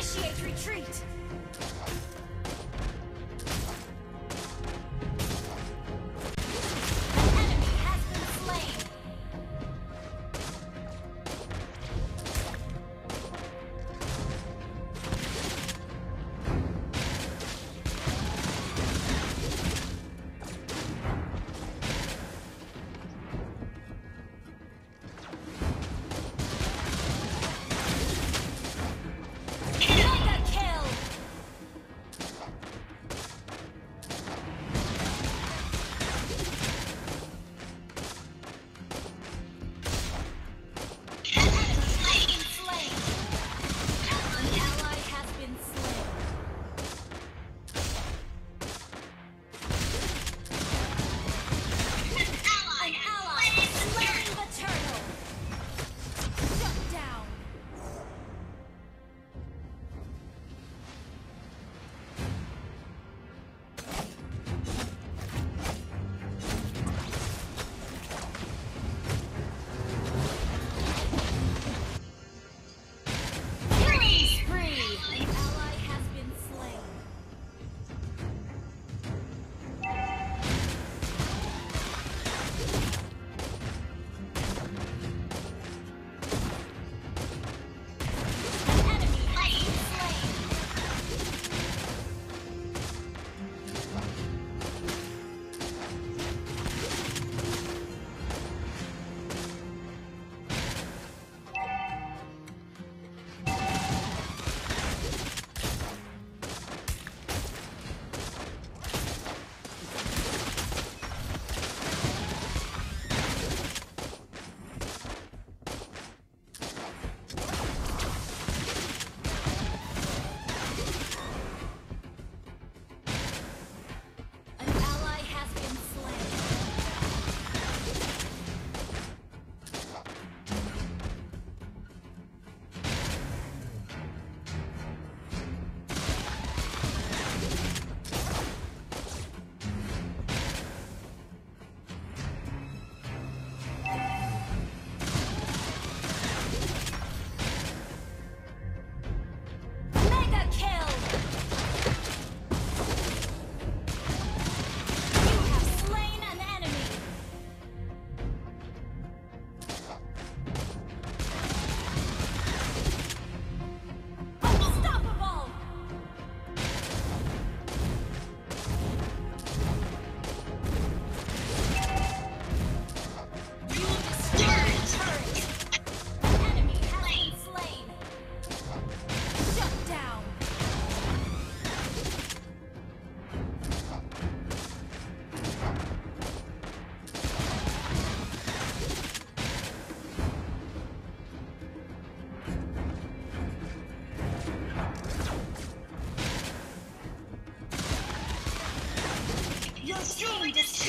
Initiate retreat!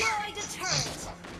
Deploy deterrent.